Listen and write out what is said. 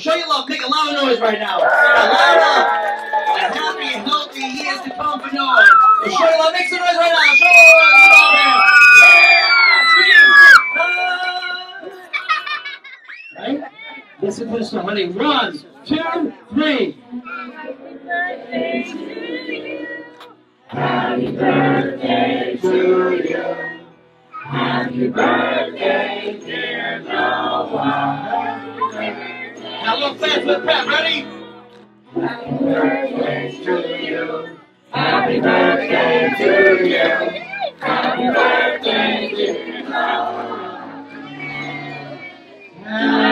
Show your love. Make a loud noise right now. A loud, and happy, healthy years to come for Noah. So show your love. Make some noise right now. Show your love. Yeah, Right? Listen to this one, honey. One, two, three. Happy birthday to you. Happy birthday, dear Noah. Now look fast with Pat. Ready? Happy birthday to you. Happy birthday to you. Happy birthday, dear. Happy birthday.